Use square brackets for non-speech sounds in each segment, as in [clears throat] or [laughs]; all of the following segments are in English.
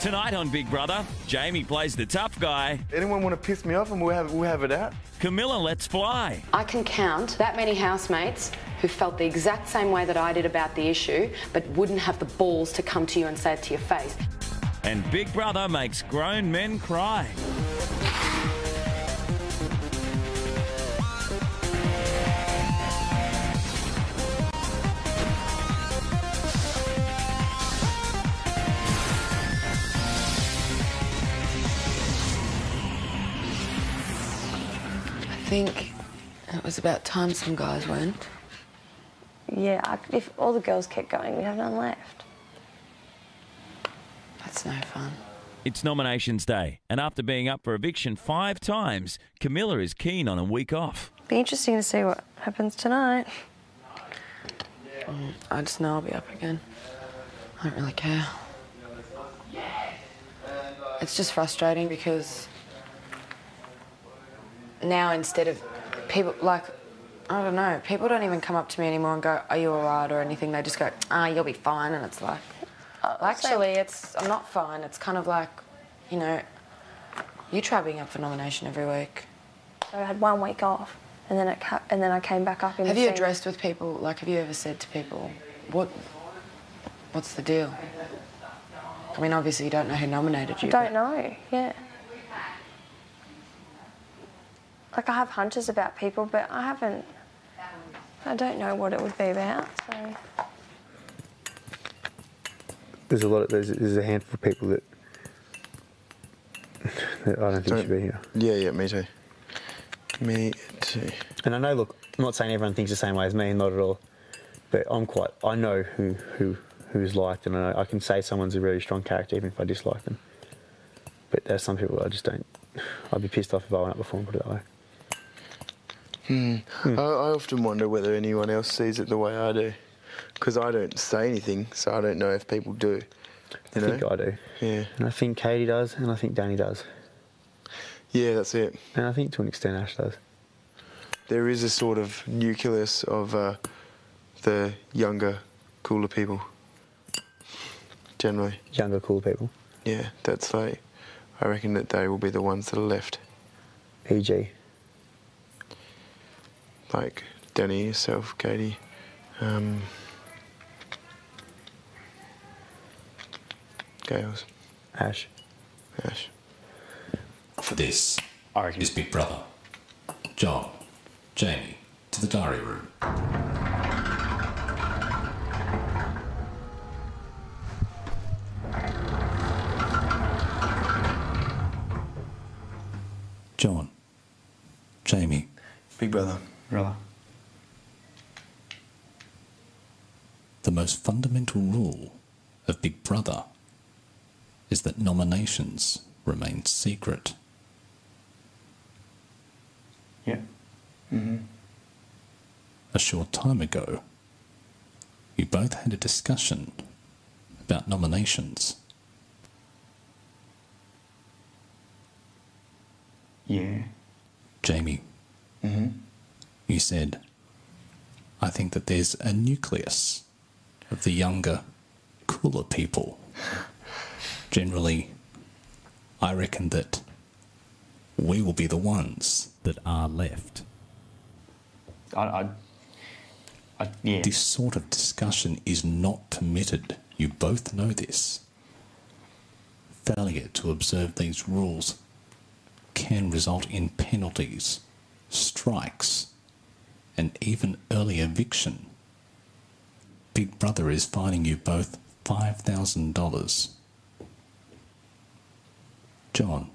Tonight on Big Brother, Jamie plays the tough guy. Anyone want to piss me off and we'll have, we'll have it out? Camilla lets fly. I can count that many housemates who felt the exact same way that I did about the issue, but wouldn't have the balls to come to you and say it to your face. And Big Brother makes grown men cry. I think it was about time some guys went. Yeah, I, if all the girls kept going, we'd have none left. That's no fun. It's nominations day, and after being up for eviction five times, Camilla is keen on a week off. Be interesting to see what happens tonight. Mm, I just know I'll be up again. I don't really care. It's just frustrating because now instead of people like I don't know, people don't even come up to me anymore and go, "Are you alright?" or anything. They just go, "Ah, you'll be fine," and it's like, well, actually, it's I'm not fine. It's kind of like, you know, you try being up for nomination every week. So I had one week off, and then it ca- and then I came back up in. Have you scene. addressed with people? Like, have you ever said to people, "What, what's the deal?" I mean, obviously, you don't know who nominated you. I don't know. Yeah. Like I have hunches about people, but I haven't. I don't know what it would be about. So There's a lot of there's, there's a handful of people that, that I don't think Don't- should be here. Yeah, yeah, me too. Me too. And I know, look, I'm not saying everyone thinks the same way as me, not at all. But I'm quite, I know who who who's liked, and I, know, I can say someone's a really strong character even if I dislike them. But there's some people I just don't. I'd be pissed off if I went up before and put it that way. Hmm. I, I often wonder whether anyone else sees it the way I do. Because I don't say anything, so I don't know if people do. I You think? I do. Yeah. And I think Katie does, and I think Danny does, Yeah, that's it. and I think to an extent Ash does. There is a sort of nucleus of uh, the younger, cooler people. Generally. Younger, cool people. Yeah, that's like, I reckon that they will be the ones that are left. E.g. Like Danny, yourself, Katie. Um, Gales, Ash. Ash. For this is Big Brother. John, Jamie, to the diary room. John, Jamie, Big brother. Brother. the most fundamental rule of Big Brother is remain secret. Yeah. Mm-hmm. A short time ago, you both had a discussion about nominations. Yeah. Jamie, Mm-hmm. you said, I think that there's a nucleus of the younger, cooler people. [laughs] Generally, I reckon that we will be the ones that are left. I, I, I yeah. This sort of discussion is not permitted. You both know this. Failure to observe these rules can result in penalties, strikes, and even early eviction. Big Brother is fining you both $5,000. John,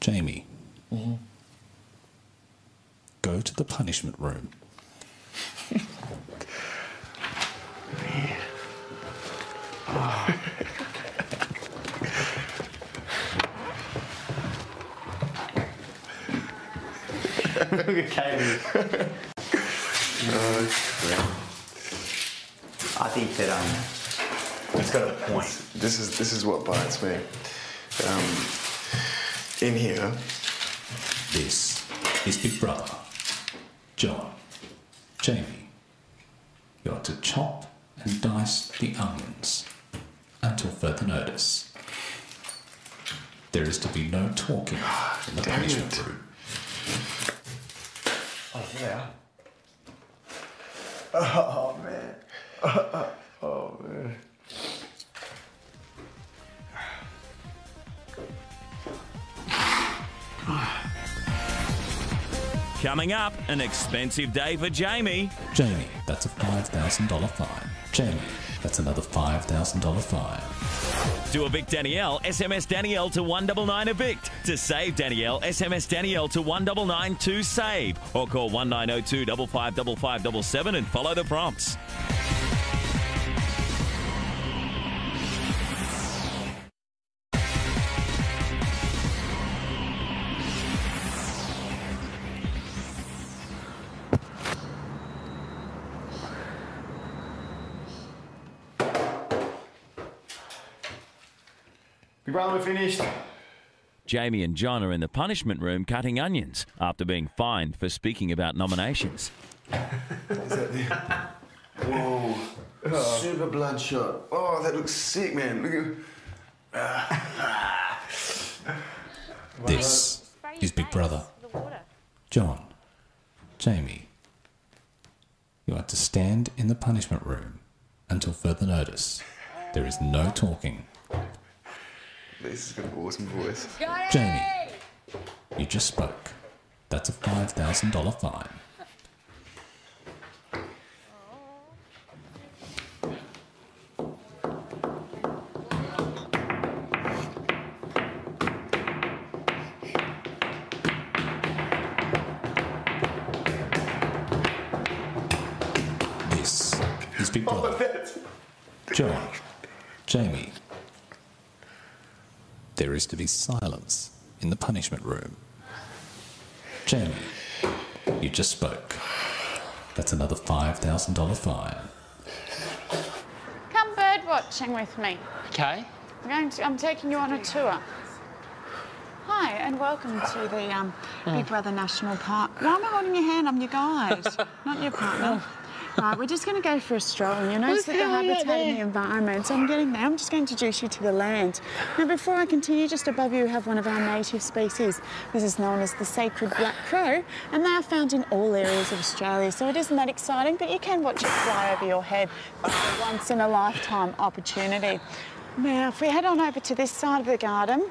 Jamie, go to the punishment room. Look at Katie. I think that um, it's got a point. This is this is what bites me. Um, in here, This is Big Brother. John, Jamie, you're to chop and dice the onions until further notice. There is to be no talking in the damn punishment it. room. Oh yeah. [laughs] Oh man. [laughs] oh man. Coming up, an expensive day for Jamie. Jamie, that's a $5,000 fine. Jamie, that's another $5,000 fine. To evict Danielle, SMS Danielle to 199 evict. To save Danielle, SMS Danielle to 199 to save. Or call 1902 555577 and follow the prompts. Big brother, we're finished. Jamie and John are in the punishment room cutting onions after being fined for speaking about nominations. Whoa. Oh. Super bloodshot. Oh, that looks sick, man. Look at. [laughs] This is Big Brother. John, Jamie, you are to stand in the punishment room until further notice. There is no talking. This got an awesome voice. Jamie, you just spoke. That's a $5,000 fine. There is to be silence in the punishment room. Jamie, you just spoke. That's another $5,000 fine. Come bird watching with me. Okay. I'm, going to, I'm taking you on a tour. Hi, and welcome to the um, Big Brother National Park. Why am I holding your hand? I'm your guide, not your partner. [laughs] Right, we're just going to go for a stroll, You know, the habitat and the environment. So I'm getting there. I'm just going to introduce you to the land. Now, before I continue, just above you, we have one of our native species. This is known as the sacred black crow, and they are found in all areas of Australia. So it isn't that exciting, but you can watch it fly over your head. It's a once in a lifetime opportunity. Now, if we head on over to this side of the garden,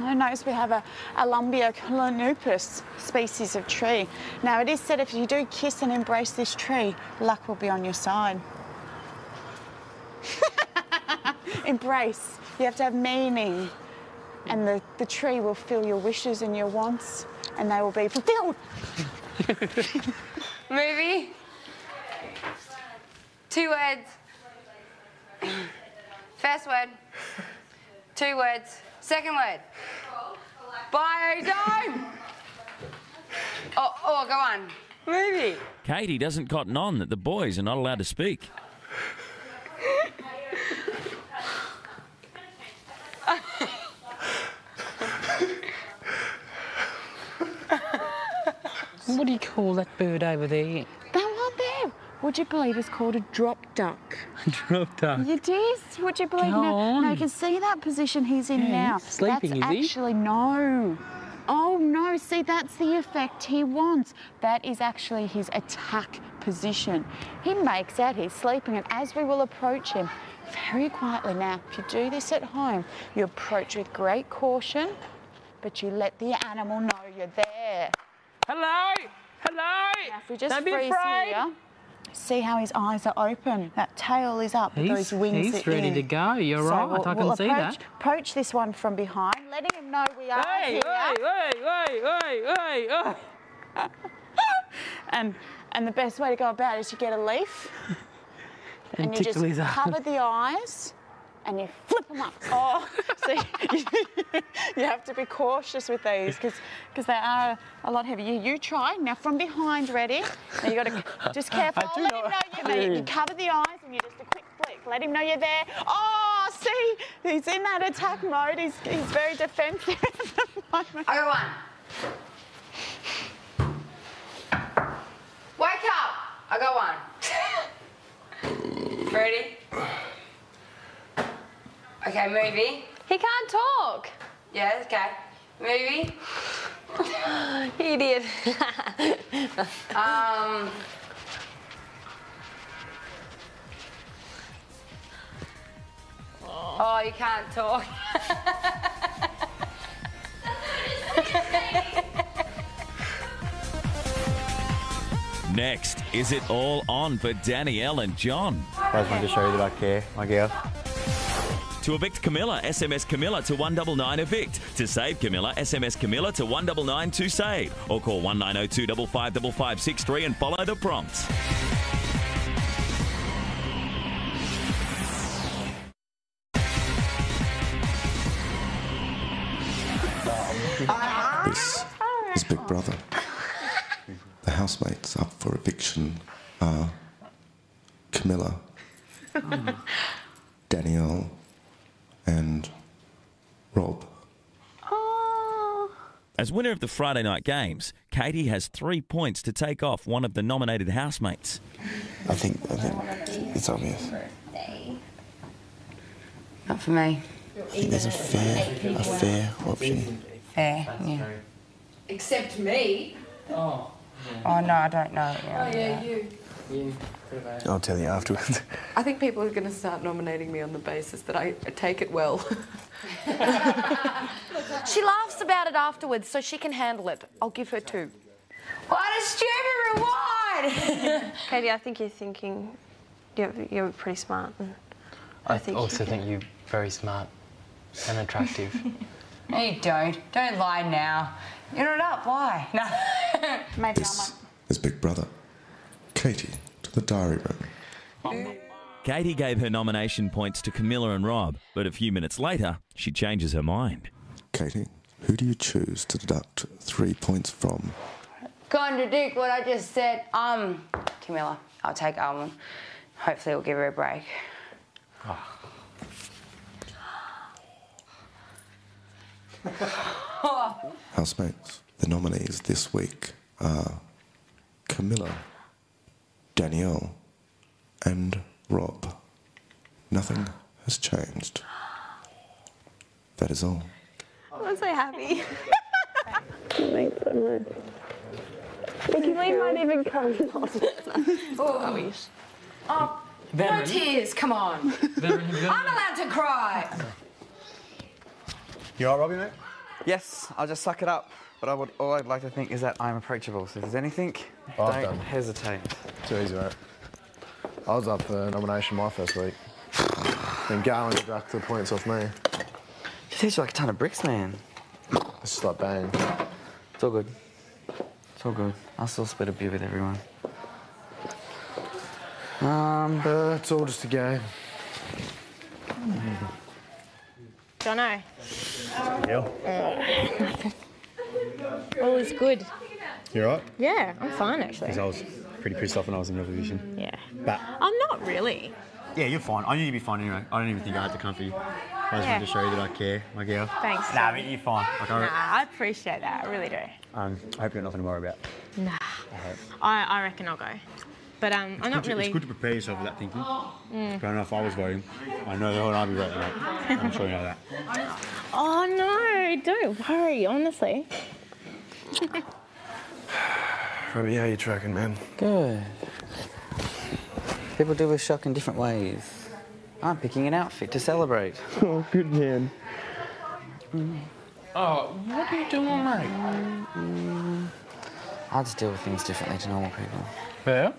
notice we have a Alumbia colonupus species of tree. Now it is said if you do kiss and embrace this tree, luck will be on your side. [laughs] embrace. You have to have meaning. And the, the tree will fill your wishes and your wants and they will be fulfilled. [laughs] Movie. Two words. [clears throat] First word. Two words. Second word. Biodome. Oh, oh, go on. Movie. Katie doesn't cotton on that the boys are not allowed to speak. What do you call that bird over there? That there, would you believe is called a drop duck? [laughs] A drop duck. It is. Would you believe Go now? on. No, you can see that position he's in Yeah, now. he's sleeping, that's is he? actually no. Oh no! See, that's the effect he wants. That is actually his attack position. He makes out he's sleeping, and as we will approach him, very quietly. Now, if you do this at home, you approach with great caution, but you let the animal know you're there. Hello? Hello? Now, if we just Don't be afraid. here, see how his eyes are open. That tail is up, He's, those wings he's are ready in. to go. You're So right. we'll- I can we'll see approach, that. Approach this one from behind, letting him know we are Hey, here. hey, hey, hey, hey, hey, hey. [laughs] And and the best way to go about it is you get a leaf [laughs] And, and you just cover the eyes and you flip them up. Oh, [laughs] see, you have to be cautious with these because they are a lot heavier. You, you try now from behind, ready? Now you got to [laughs] just careful. I do let know- him know you, you, you cover the eyes and you just a quick flick. Let him know you're there. Oh, see he's in that attack mode. He's, he's very defensive at the moment. I go one. Wake up. I go one. [laughs] Ready? Okay, movie. He can't talk. Yeah, okay. Movie. [laughs] Idiot. [laughs] Um. Oh, you can't talk. [laughs] Next, is it all on for Danielle and John? I just wanted to show you that I care, my girl. To evict Camilla, SMS Camilla to 199 evict. To save Camilla, SMS Camilla to 199 to save. Or call 1902 555563 and follow the prompts. This is Big Brother. The housemates up for eviction are Camilla, [laughs] Danielle, and Rob. Oh. As winner of the Friday night games, Katie has three points to take off one of the nominated housemates. I think, I think it's obvious. Not for me. I think there's a fair, a fair option. Fair, yeah. Except me. Oh no, I don't know. Oh, yeah, you. I'll tell you afterwards. I think people are going to start nominating me on the basis that I take it well. [laughs] she laughs about it afterwards, so she can handle it. I'll give her two. What a stupid reward! [laughs] Katie, I think you're thinking you're, you're pretty smart. And I, think also you think you're very smart and attractive. [laughs] no, you don't. Don't lie now. You're not up. Why? No. Maybe This is Big Brother. Katie to the diary room. Katie gave her nomination points to Camilla and Rob, but a few minutes later, she changes her mind. Katie, who do you choose to deduct three points from? contradict what I just said. Um, Camilla, I'll take Almond. Hopefully, we'll give her a break. Housemates, the nominees this week are Camilla, Danielle, and Rob. Nothing has changed. That is all. I'm so happy. [laughs] Thanks so much. Vicky, we might even come. Oh, I wish. Oh, no tears, come on. I'm allowed to cry. You all right, Robbie, mate? Yes, I'll just suck it up. But I would, all I'd like to think is that I'm approachable. So if there's anything, Oh, don't done. hesitate. Too easy, mate. I was up for nomination my first week. Then Gaelan deducted the points off me. Just hits you like a ton of bricks, man. It's just like bang. It's all good. It's all good. I'll still split a beer with everyone. Um, uh, it's all just a game. Jono. Yeah. [laughs] Nothing. All is good. You are right? Yeah, I'm fine actually. Because I was pretty pissed off when I was in your position. Yeah. But I'm not really. yeah, you're fine. I knew you'd be fine anyway. I don't even think I had to come for you. I just Yeah. wanted to show you that I care, my girl. Thanks. Nah, but you're fine. Like, Nah, I, I appreciate that. I really do. um, I hope you got nothing to worry about. Nah. I. I, I reckon I'll go. But um, It's I'm not to- really. It's good to prepare yourself for that thinking. Mm. Fair enough, I was voting. I know the whole I'll be voting. I'm sure you know that. [laughs] Oh no! Don't worry. Honestly. [sighs] Robbie, how you tracking, man? Good. People deal with shock in different ways. I'm picking an outfit to celebrate. [laughs] Oh, good man. Mm. Oh, what are you doing, mate? Mm-hmm. I just deal with things differently to normal people. Yeah?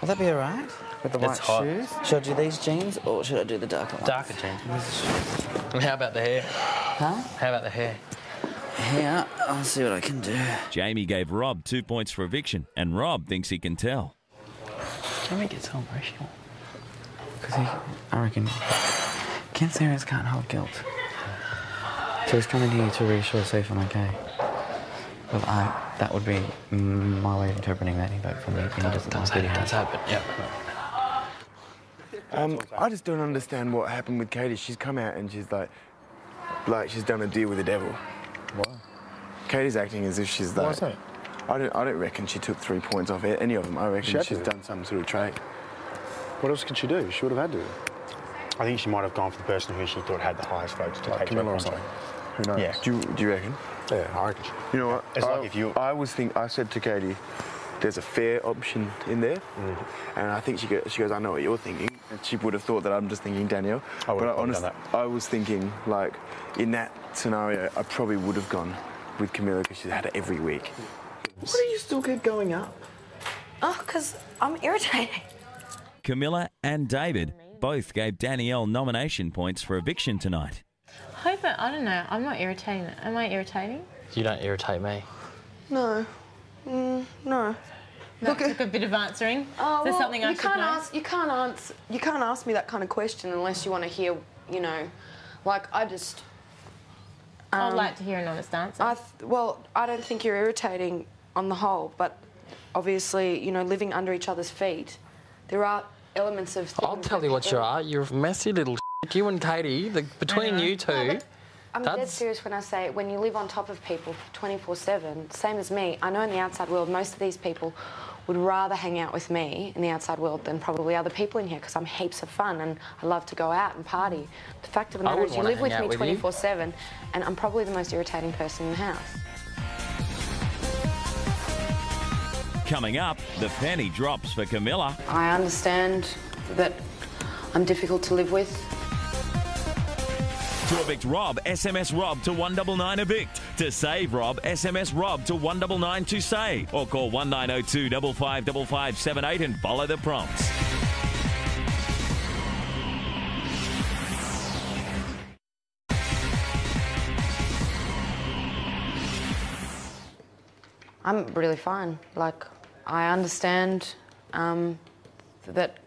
Will that be alright? With the It's white hot. shoes? Should I do these jeans or should I do the darker ones? Darker jeans. And how about the hair? Huh? How about the hair? Yeah, I'll see what I can do. Jamie gave Rob two points for eviction, and Rob thinks he can tell. Jamie gets so emotional. Because he, I reckon, Cancerians can't hold guilt. So he's coming here to reassure Safe I'm okay. Well, I, that would be my way of interpreting that he vote for me. and He doesn't like it. That's happened, yeah. Um, I just don't understand what happened with Katie. She's come out and she's like, like she's done a deal with the devil. Why? Katie's acting as if she's Why is that? I don't. I don't reckon she took three points off any of them. I reckon She she's to. done some sort of trade. What else could she do? She would have had to. I think she might have gone for the person who she thought had the highest votes to Like take Camilla her or something. Who knows? Yeah. Do you, do you reckon? Yeah, I reckon. You know what? It's I, like if you- I was think. I said to Katie, "There's a fair option in there," Mm. and I think she goes, she goes, "I know what you're thinking." And she would have thought that I'm just thinking Danielle. I would but have probably honest, done I was thinking like, in that scenario, I probably would have gone with Camilla because she's had it every week. Why do you still keep going up? Oh, because I'm irritating. Camilla and David both gave Danielle nomination points for eviction tonight. Hope it, I don't know. I'm not irritating. Am I irritating? You don't irritate me. No. Mm, no. That took a bit of answering. Oh, Is there well, something I you should can't know? ask. You can't answer. You can't ask me that kind of question unless you want to hear. You know, like I just. I'd um, like to hear an honest answer. I th- well, I don't think you're irritating on the whole, but obviously, you know, living under each other's feet, there are elements of. I'll tell you what you are. You're a messy little shit. You and Katie, the, between you two, I'm dead that's serious when I say when you live on top of people 24/7, same as me. I know in the outside world, most of these people would rather hang out with me in the outside world than probably other people in here because I'm heaps of fun and I love to go out and party. The fact of the matter is, you live with me out with you. 24/7, and I'm probably the most irritating person in the house. Coming up, the penny drops for Camilla. I understand that I'm difficult to live with. To evict Rob, SMS Rob to 199 evict. To save Rob, SMS Rob to 199 to save. Or call 1902 555578 and follow the prompts. I'm really fine. Like, I understand um, that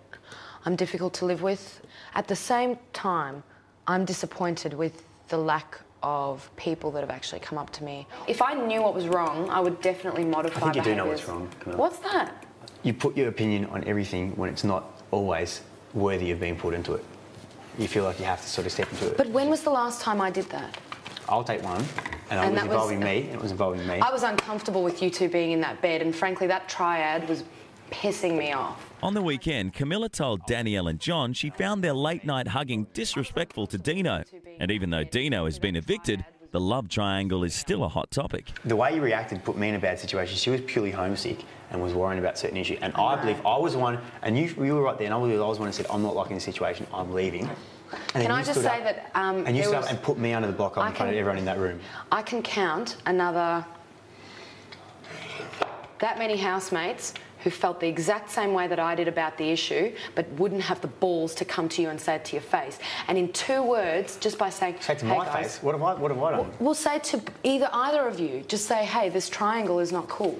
I'm difficult to live with. At the same time, I'm disappointed with the lack of people that have actually come up to me. If I knew what was wrong, I would definitely modify I think you do know what's wrong. What's that? You put your opinion on everything when it's not always worthy of being put into it. You feel like you have to sort of step into it. But when was the last time I did that? I'll take one, and, And it was that was- involving me, and it was involving me. I was uncomfortable with you two being in that bed, and frankly, that triad was pissing me off. On the weekend, Camilla told Danielle and John she found their late night hugging disrespectful to Dino. And even though Dino has been evicted, the love triangle is still a hot topic. The way you reacted put me in a bad situation. She was purely homesick and was worrying about certain issues. And I believe I was the one, and you, you were right there, and I believe I was the one who said, I'm not liking the situation, I'm leaving. And Can I you just stood say up- that um, And you stood was- up and put me under the block I in front of everyone in that room. I can count another that many housemates who felt the exact same way that I did about the issue, but wouldn't have the balls to come to you and say it to your face. And in two words, just by saying, Say to hey my guys, face. What have I, what have I done? We'll say to either either of you, just say, hey, this triangle is not cool.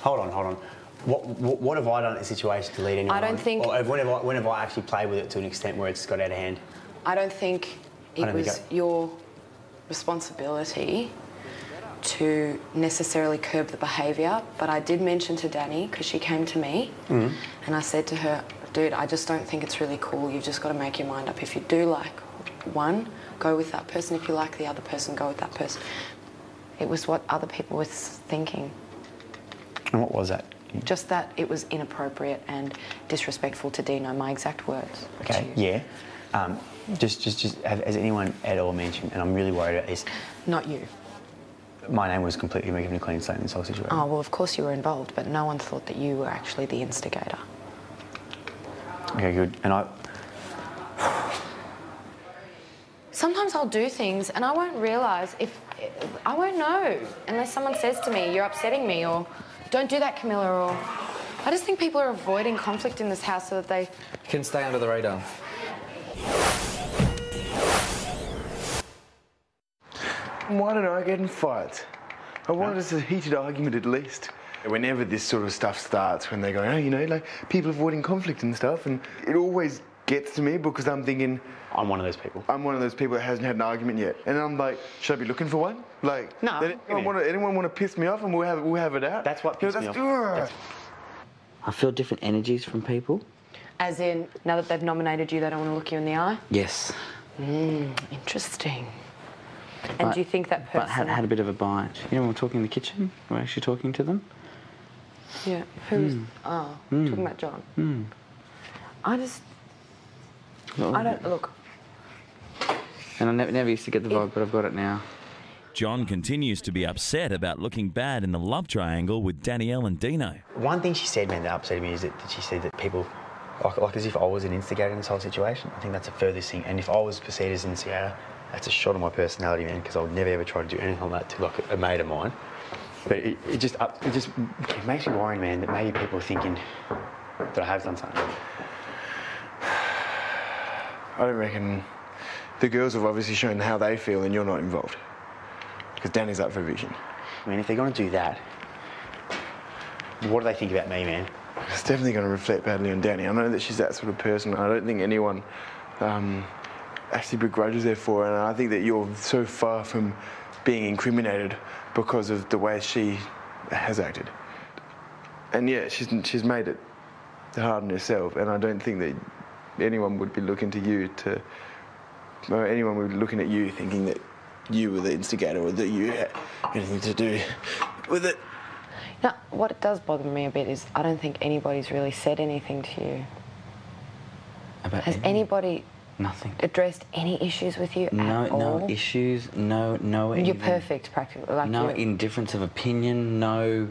Hold on, hold on. What, what, what have I done in a situation to lead anyone I don't on? think- Or when have, I, when have I actually played with it to an extent where it's got out of hand? I don't think it don't think was I- your responsibility to necessarily curb the behaviour, but I did mention to Danny because she came to me Mm. and I said to her, dude, I just don't think it's really cool. You've just got to make your mind up. If you do like one, go with that person. If you like the other person, go with that person. It was what other people were thinking. And what was that? Just that it was inappropriate and disrespectful to Dino, my exact words. Okay, yeah. Um, just, just, just, have, has anyone at all mentioned, and I'm really worried about this, Not you. My name was completely given a clean slate in this whole situation. Oh, well, of course you were involved, but no one thought that you were actually the instigator. Okay, good. And I, Sometimes I'll do things and I won't realise if. I won't know unless someone says to me, you're upsetting me, or don't do that, Camilla, or. I just think people are avoiding conflict in this house so that they. Can stay under the radar. Why didn't I get in fights? I wanted us a heated argument at least. Whenever this sort of stuff starts, when they go, oh, you know, like people avoiding conflict and stuff, and it always gets to me because I'm thinking. I'm one of those people. I'm one of those people that hasn't had an argument yet, and I'm like, should I be looking for one? Like, No, does anyone want to, anyone want to piss me off, and we'll have we'll have it out. That's what You know, me off. Ugh. I feel different energies from people. As in, now that they've nominated you, they don't want to look you in the eye? Yes. Mm, interesting. And But- do you think that person... But had, had a bit of a bite. You know, when we're talking in the kitchen, we're actually talking to them. Yeah, who's... Mm. Oh, Mm. talking about John. Hmm. I just... Well, I don't... Look, And I never, never used to get the vibe, but I've got it now. John continues to be upset about looking bad in the love triangle with Danielle and Dino. One thing she said, man, that upset me is that, that she said that people, like, like as if I was an instigator in this whole situation. I think that's the furthest thing. And if I was perceived as an instigator, that's a shot of my personality, man, because I would never ever try to do anything like that to like a mate of mine. But it, it just up, it just it makes me worried, man, that maybe people are thinking that I have done something. I don't reckon the girls have obviously shown how they feel and you're not involved. Because Danny's up for eviction. I mean, if they're going to do that, what do they think about me, man? It's definitely going to reflect badly on Danny. I know that she's that sort of person. I don't think anyone um, actually begrudges her for. And I think that you're so far from being incriminated because of the way she has acted. And yeah, she's, she's made it hard on herself. And I don't think that anyone would be looking to you to, or anyone would be looking at you thinking that you were the instigator or that you had anything to do with it. Now, what does bother me a bit is I don't think anybody's really said anything to you. About Has any- anybody Nothing. addressed any issues with you No, no issues. No, no. You're even- perfect, practically. Like no you're- indifference of opinion. No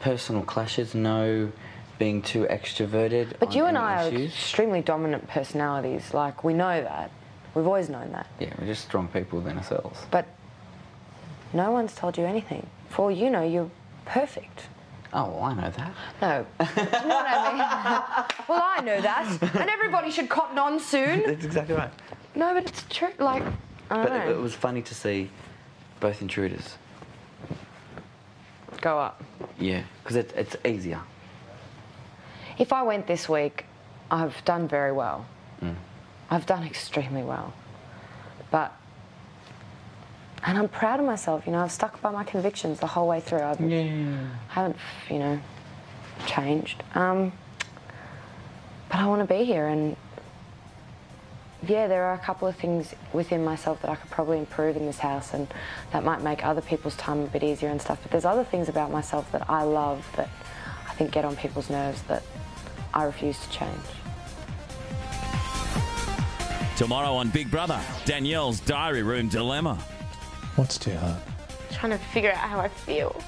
personal clashes. No being too extroverted. But you and I are extremely dominant personalities. Like, we know that. We've always known that. Yeah, we're just strong people within ourselves. But no one's told you anything. For all you know, you're perfect. Oh, I know that. No. [laughs] you know what I mean? [laughs] well, I know that. And everybody should cotton on soon. That's exactly right. No, but it's true. Like, I But it, it was funny to see both intruders. Go up. Yeah, because it, it's easier. If I went this week, I've done very well. Mm. I've done extremely well. But, and I'm proud of myself, you know, I've stuck by my convictions the whole way through. I haven't, you know, changed. Um, but I want to be here and yeah, there are a couple of things within myself that I could probably improve in this house and that might make other people's time a bit easier and stuff. But there's other things about myself that I love that I think get on people's nerves that I refuse to change. Tomorrow on Big Brother, Danielle's diary room dilemma. What's too hard? Trying to figure out how I feel.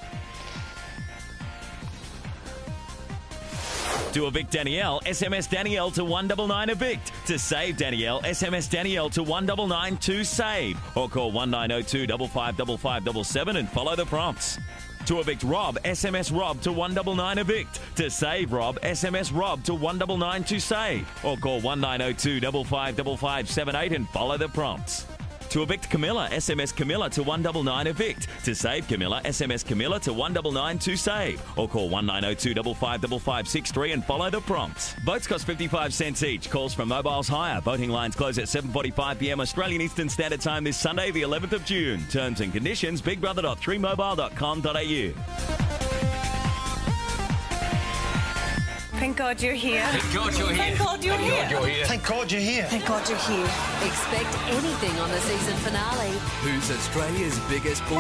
To evict Danielle, SMS Danielle to 199 evict. To save Danielle, SMS Danielle to 199 to save. Or call 1902 555577 and follow the prompts. To evict Rob, SMS Rob to 199 evict. To save Rob, SMS Rob to 199 to save. Or call 1902 555578 and follow the prompts. To evict Camilla, SMS Camilla to 199 evict. To save Camilla, SMS Camilla to 199 to save. Or call 1902 555563 and follow the prompts. Votes cost 55 cents each. Calls from mobiles higher. Voting lines close at 7.45pm Australian Eastern Standard Time this Sunday, the 11th of June. Terms and conditions, bigbrother.3mobile.com.au. Thank God you're here. Thank God you're here. Thank God you're Thank here. God you're here. Thank God you're here. Thank God you're here. Expect anything on the season finale. Who's Australia's biggest bull?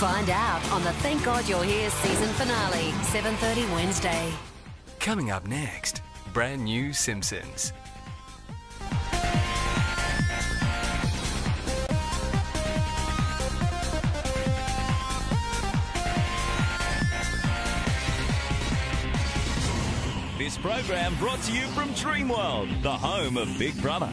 Find out on the Thank God You're Here season finale, 7:30 Wednesday. Coming up next, brand new Simpsons. Program brought to you from Dreamworld, the home of Big Brother.